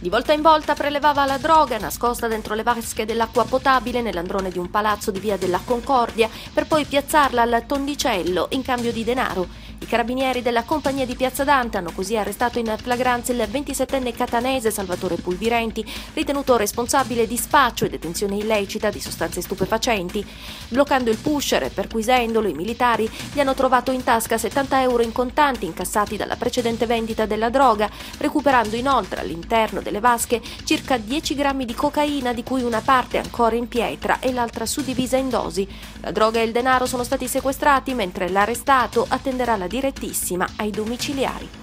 Di volta in volta prelevava la droga nascosta dentro le vasche dell'acqua potabile nell'androne di un palazzo di via della Concordia per poi piazzarla al tondicello in cambio di denaro. I carabinieri della compagnia di Piazza Dante hanno così arrestato in flagranza il 27enne catanese Salvatore Pulvirenti, ritenuto responsabile di spaccio e detenzione illecita di sostanze stupefacenti. Bloccando il pusher e perquisendolo, i militari gli hanno trovato in tasca 70 euro in contanti incassati dalla precedente vendita della droga, recuperando inoltre all'interno delle vasche circa 10 grammi di cocaina di cui una parte ancora in pietra e l'altra suddivisa in dosi. La droga e il denaro sono stati sequestrati mentre l'arrestato attenderà la direttissima ai domiciliari.